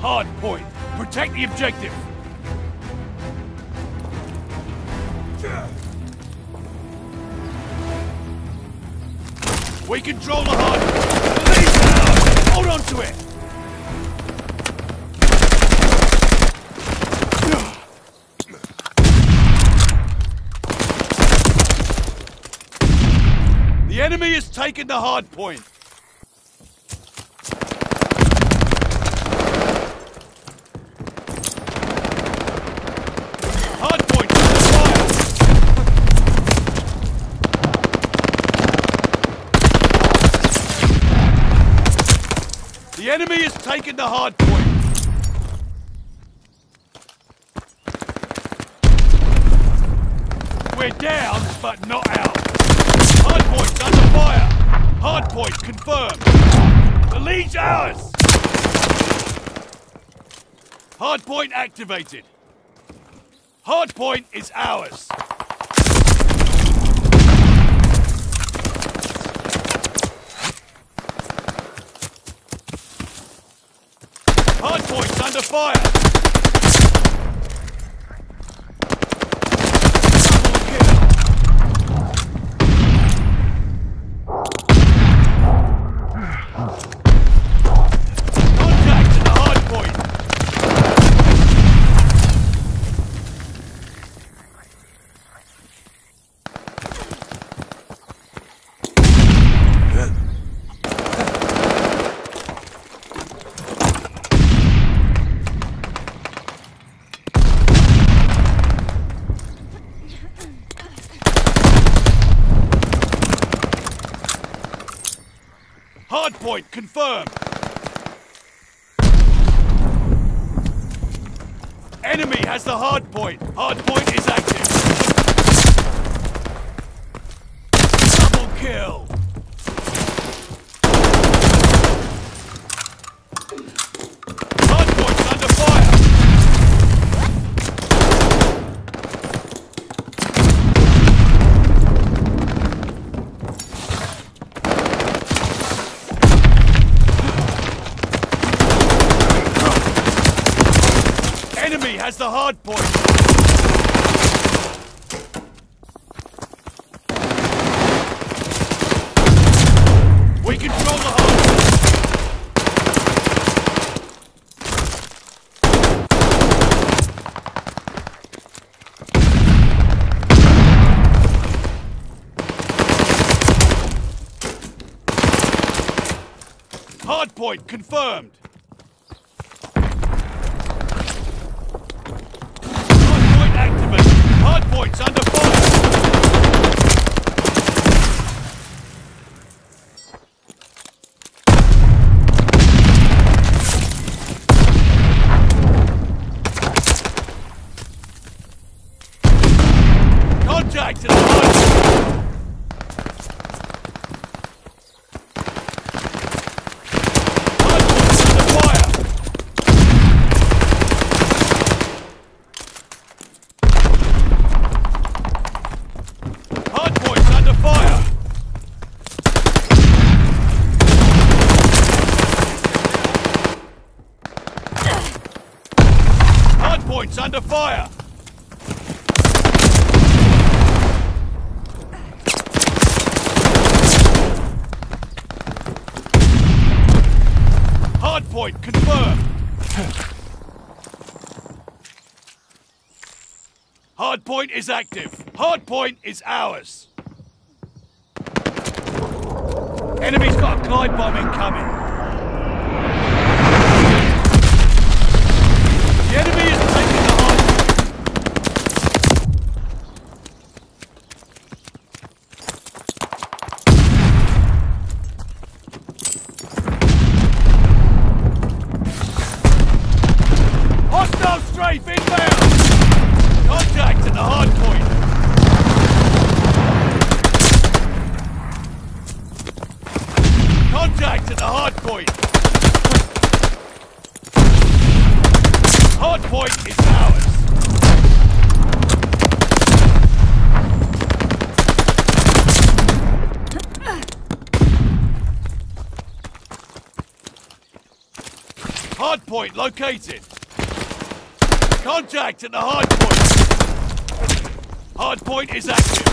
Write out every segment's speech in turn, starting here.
Hard point. Protect the objective. We control the hard point. Hold on to it! The enemy has taken the hard point. Hard point under fire. The enemy has taken the hard point. We're down, but not out. Hard point's under fire. Hard point confirmed. The lead's ours. Hard point activated. Hard point is ours. Hard point's under fire. Double kill. Contact at the hard point. Hard point confirmed. Enemy has the hard point. Hard point is active. Double kill. Hard point's under fire. Enemy has the hard point. We control the hard point. Hard point confirmed. Hard activated. Hard under fire. Contact at the hard point. Hard point's under fire. Hard point's under fire. Hard point's under fire. Hard point confirmed. Hard point is active. Hard point is ours. Enemy's got a glide bomb incoming. The enemy is taking the hard Hostile strafe inbound! Contact at the hard point. Contact at the hard point. Hard point is ours. Hard point located. Contact at the hard point. Hard point is active.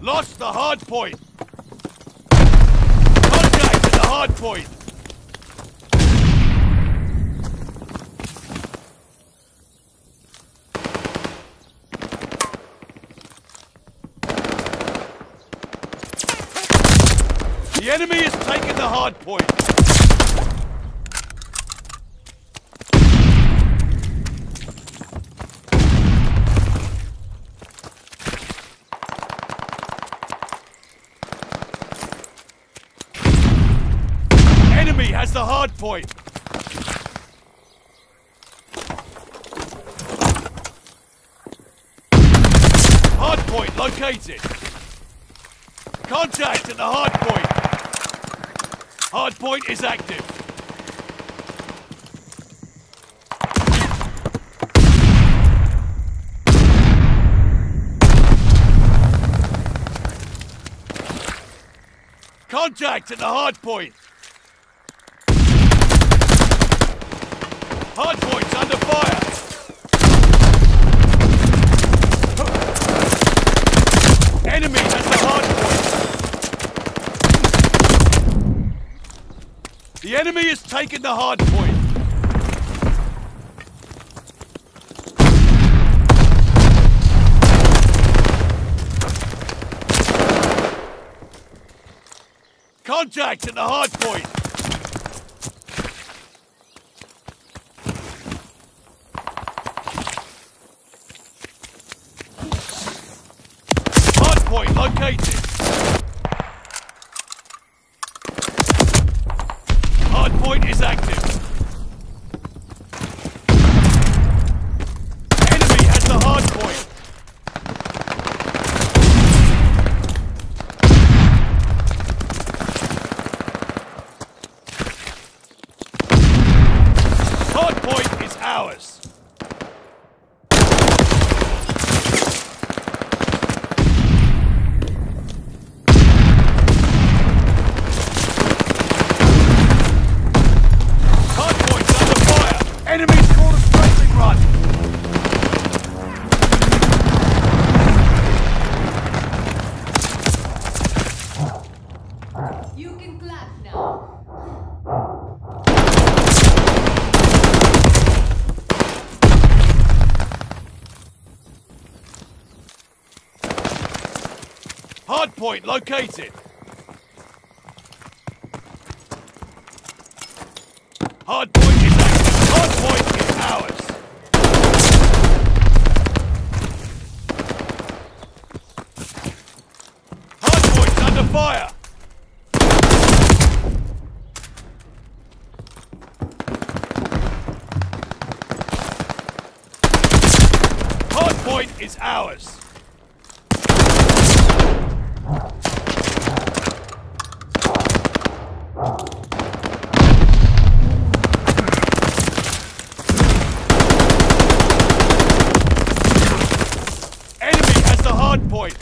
Lost the hard point. Contact at the hard point. The enemy has taken the hard point. Enemy has the hard point. Hard point located. Contact at the hard point. Hard point is active. Contact at the hard point. Hard point's under fire. Enemy has the hard point. The enemy has taken the hard point. Contact at the hard point. Hard point located. Hard point is active. Enemy has the hard point. Hard point is ours. Hard point's under fire. Enemies caught a strafing run. You can clap now. Hard point located. Hard point is active. Hard point is ours. Hard point's under fire. Hard point is ours. Enemy has the hard point.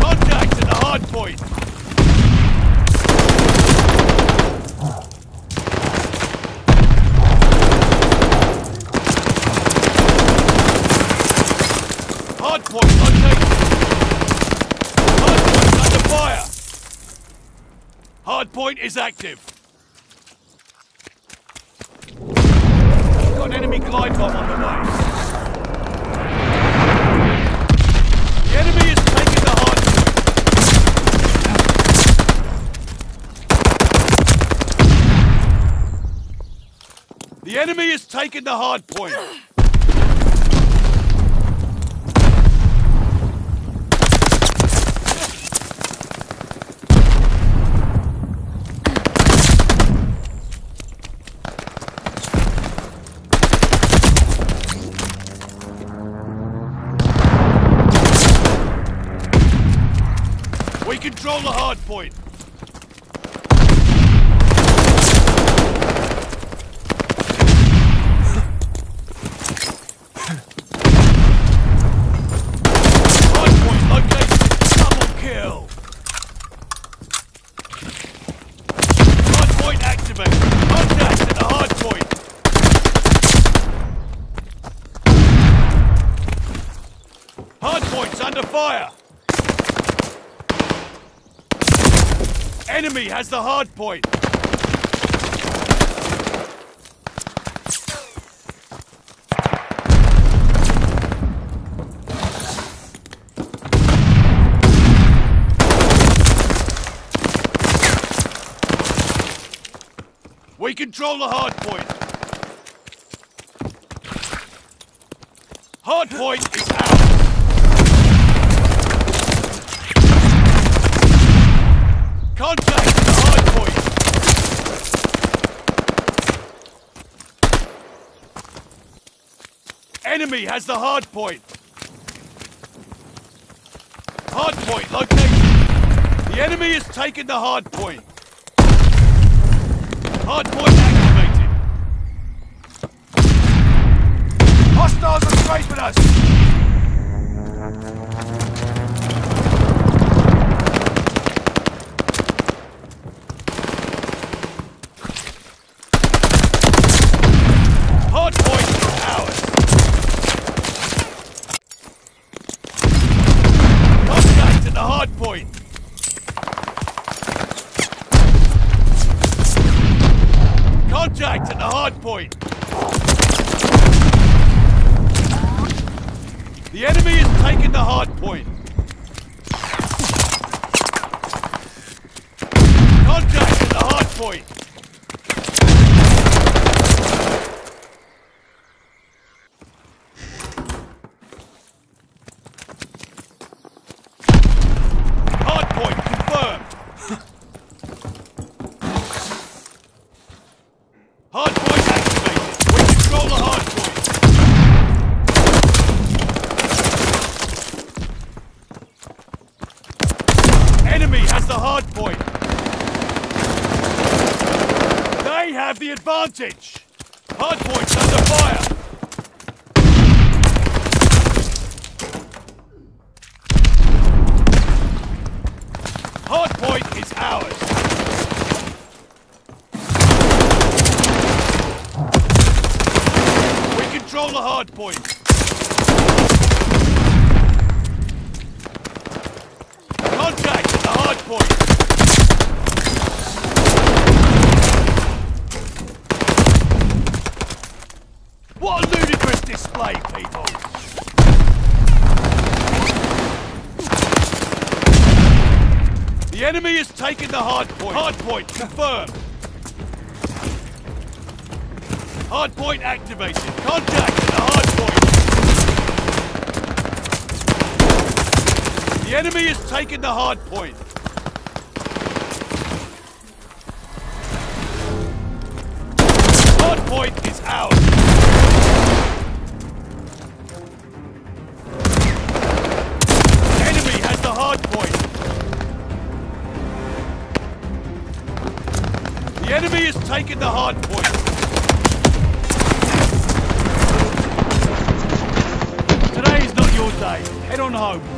Contact at the hard point. Hard point located. Hard point under fire. Hard point is active. Got an enemy glide bomb on the way. The enemy is taking the hard point. The enemy is taking the hard point. We control the hard point. Fire! Enemy has the hard point! We control the hard point. Hard point is out. Contact to the hard point. Enemy has the hard point. Hard point located. The enemy has taken the hard point. Hard point activated. Hostiles space with us. Hard point is ours. Contact at the hard point. Contact at the hard point. The enemy is taking the hard point. Contact at the hard point. Hard point confirmed. Hard point activated. We control the hard point. Enemy has the hard point. They have the advantage. Hard point's under fire. Hard point is ours. We control the hard point. Contact the hard point. What a ludicrous display, people! The enemy has taken the hard point. Hard point confirmed. Hard point activated. Contact the hard point. The enemy has taken the hard point. Taken the hard point. Today is not your day. Head on home.